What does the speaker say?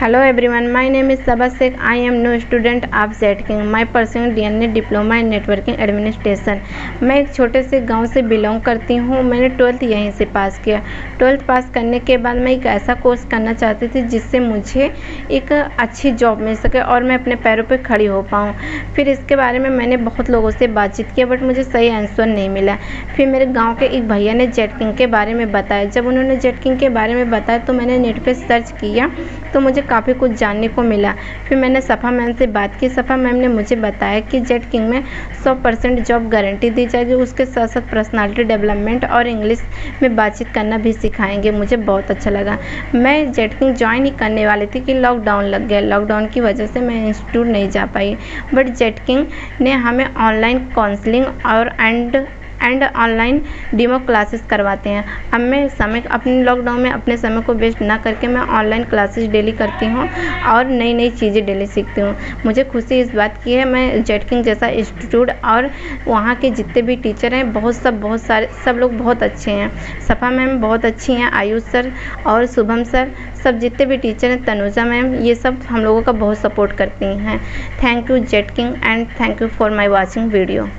Hello everyone, my name is Sabah Sheikh. I am new student of ZKing. My pursuing DNA diploma in networking administration मैं एक छोटे से गाँव से belong करती हूँ। मैंने ट्वेल्थ यहीं से पास किया। ट्वेल्थ पास करने के बाद मैं एक ऐसा कोर्स करना चाहती थी जिससे मुझे एक अच्छी जॉब मिल सके और मैं अपने पैरों पे खड़ी हो पाऊँ। फिर इसके बारे में मैंने बहुत लोगों से बातचीत किया बट मुझे सही आंसर नहीं मिला। फिर मेरे गाँव के एक भैया ने जेटकिंग के बारे में बताया। जब उन्होंने जेटकिंग के बारे में बताया तो मैंने नेट पर सर्च किया तो मुझे काफ़ी कुछ जानने को मिला। फिर मैंने सफ़ा मैम से बात की। सफ़ा मैम ने मुझे बताया कि जेट किंग में 100 परसेंट जॉब गारंटी दी जाएगी। उसके साथ साथ पर्सनालिटी डेवलपमेंट और इंग्लिश में बातचीत करना भी सिखाएँगे। मुझे बहुत अच्छा लगा। मैं जेट किंग ज्वाइन ही करने वाली थी कि लॉकडाउन लग गया। लॉकडाउन की वजह से मैं इंस्टीट्यूट नहीं जा पाई। बट जेट किंग ने हमें ऑनलाइन काउंसलिंग और and and online demo classes करवाते हैं। अब मैं समय अपने लॉकडाउन में अपने समय को वेस्ट ना करके मैं ऑनलाइन क्लासेस डेली करती हूँ और नई नई चीज़ें डेली सीखती हूँ। मुझे खुशी इस बात की है, मैं जेटकिंग जैसा इंस्टीट्यूट और वहाँ के जितने भी टीचर हैं, बहुत सब बहुत सारे सब लोग बहुत अच्छे हैं। सफ़ा मैम बहुत अच्छी हैं, आयुष सर और शुभम सर, सब जितने भी टीचर हैं, तनुजा मैम, ये सब हम लोगों का बहुत सपोर्ट करती हैं। Thank you Jetking and thank you for my watching video